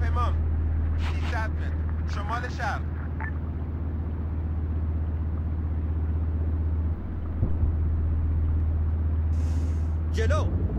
هواپیما 300 متر. شمال شرق. جلو.